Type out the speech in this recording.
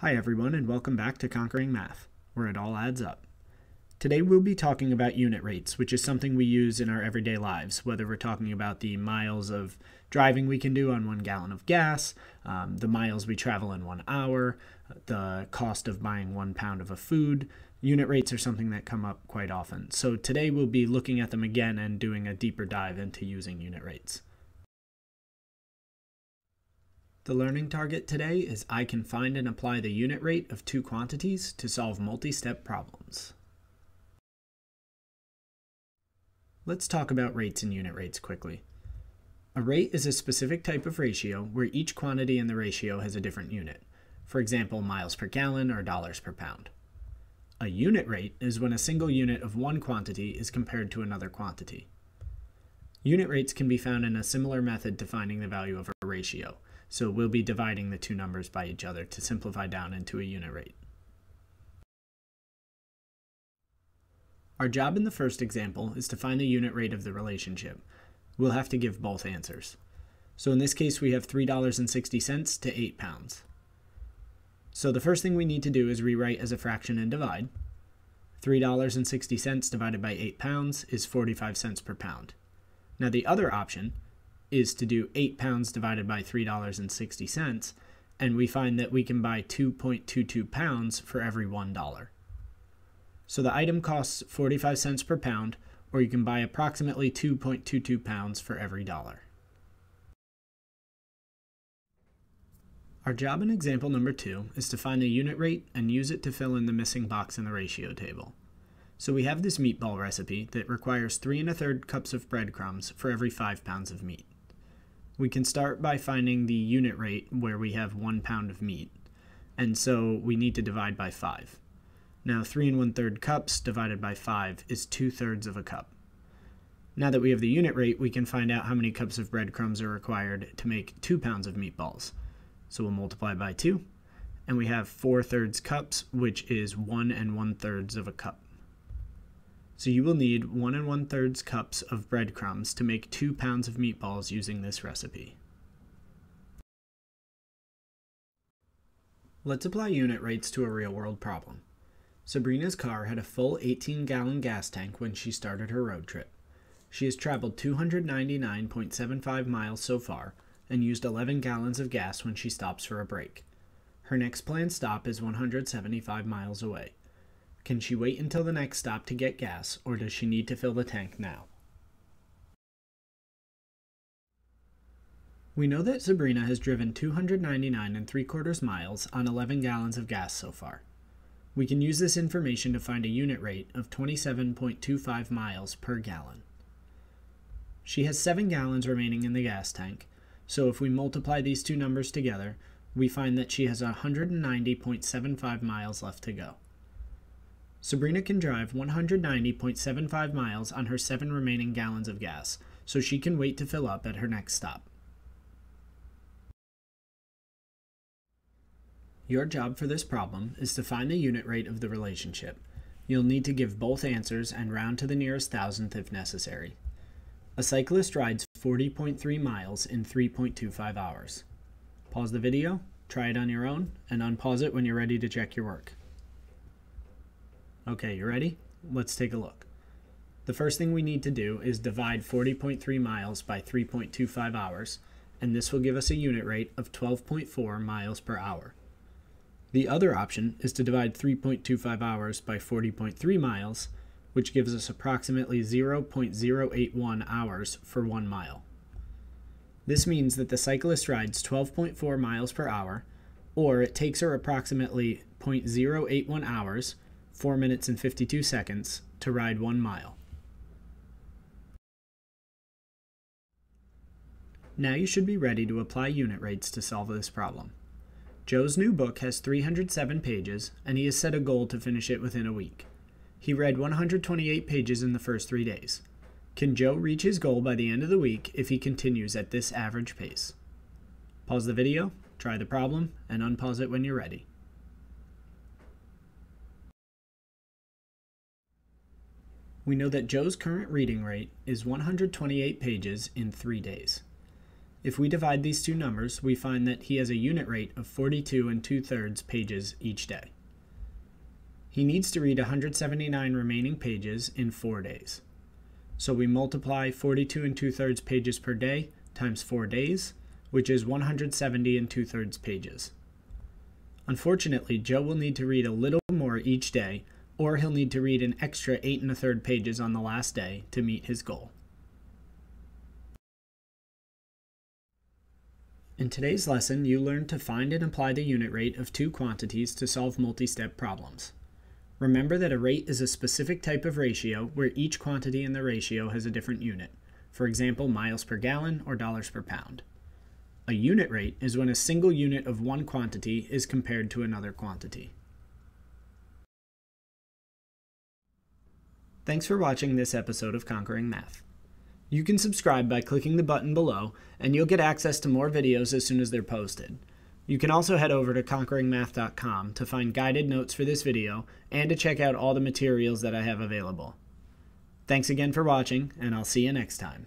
Hi everyone and welcome back to Conquering Math, where it all adds up. Today we'll be talking about unit rates, which is something we use in our everyday lives, whether we're talking about the miles of driving we can do on one gallon of gas, um, the miles we travel in one hour, the cost of buying one pound of a food. Unit rates are something that come up quite often. So today we'll be looking at them again and doing a deeper dive into using unit rates. The learning target today is I can find and apply the unit rate of two quantities to solve multi-step problems. Let's talk about rates and unit rates quickly. A rate is a specific type of ratio where each quantity in the ratio has a different unit. For example, miles per gallon or dollars per pound. A unit rate is when a single unit of one quantity is compared to another quantity. Unit rates can be found in a similar method to finding the value of a ratio, so we'll be dividing the two numbers by each other to simplify down into a unit rate. Our job in the first example is to find the unit rate of the relationship. We'll have to give both answers. So in this case, we have $3.60 to 8 pounds. So the first thing we need to do is rewrite as a fraction and divide. $3.60 divided by 8 pounds is 45 cents per pound. Now the other option is to do 8 pounds divided by $3.60, and we find that we can buy 2.22 pounds for every $1. So the item costs 45 cents per pound, or you can buy approximately 2.22 pounds for every dollar. Our job in example number two is to find the unit rate and use it to fill in the missing box in the ratio table. So we have this meatball recipe that requires three and a third cups of breadcrumbs for every five pounds of meat. We can start by finding the unit rate where we have one pound of meat, and so we need to divide by five. Now, three and one third cups divided by five is two thirds of a cup. Now that we have the unit rate, we can find out how many cups of breadcrumbs are required to make two pounds of meatballs. So we'll multiply by two, and we have four thirds cups, which is one and one thirds of a cup. So you will need 1 and 1 thirds cups of breadcrumbs to make 2 pounds of meatballs using this recipe. Let's apply unit rates to a real-world problem. Sabrina's car had a full 18-gallon gas tank when she started her road trip. She has traveled 299.75 miles so far and used 11 gallons of gas when she stops for a break. Her next planned stop is 175 miles away. Can she wait until the next stop to get gas, or does she need to fill the tank now? We know that Sabrina has driven 299 and 3 quarters miles on 11 gallons of gas so far. We can use this information to find a unit rate of 27.25 miles per gallon. She has 7 gallons remaining in the gas tank, so if we multiply these two numbers together, we find that she has 190.75 miles left to go. Sabrina can drive 190.75 miles on her seven remaining gallons of gas, so she can wait to fill up at her next stop. Your job for this problem is to find the unit rate of the relationship. You'll need to give both answers and round to the nearest thousandth if necessary. A cyclist rides 40.3 miles in 3.25 hours. Pause the video, try it on your own, and unpause it when you're ready to check your work. Okay, you ready? Let's take a look. The first thing we need to do is divide 40.3 miles by 3.25 hours, and this will give us a unit rate of 12.4 miles per hour. The other option is to divide 3.25 hours by 40.3 miles, which gives us approximately 0.081 hours for 1 mile. This means that the cyclist rides 12.4 miles per hour, or it takes her approximately 0.081 hours 4 minutes and 52 seconds to ride 1 mile. Now you should be ready to apply unit rates to solve this problem. Joe's new book has 307 pages, and he has set a goal to finish it within a week. He read 128 pages in the first three days. Can Joe reach his goal by the end of the week if he continues at this average pace? Pause the video, try the problem, and unpause it when you're ready. We know that Joe's current reading rate is 128 pages in three days. If we divide these two numbers, we find that he has a unit rate of 42 and 2 thirds pages each day. He needs to read 179 remaining pages in 4 days. So we multiply 42 and 2 thirds pages per day times 4 days, which is 170 and 2 thirds pages. Unfortunately, Joe will need to read a little more each day, or he'll need to read an extra 8 and a third pages on the last day to meet his goal. In today's lesson, you learned to find and apply the unit rate of two quantities to solve multi-step problems. Remember that a rate is a specific type of ratio where each quantity in the ratio has a different unit, for example miles per gallon or dollars per pound. A unit rate is when a single unit of one quantity is compared to another quantity. Thanks for watching this episode of Conquering Math. You can subscribe by clicking the button below, and you'll get access to more videos as soon as they're posted. You can also head over to conqueringmath.com to find guided notes for this video and to check out all the materials that I have available. Thanks again for watching, and I'll see you next time.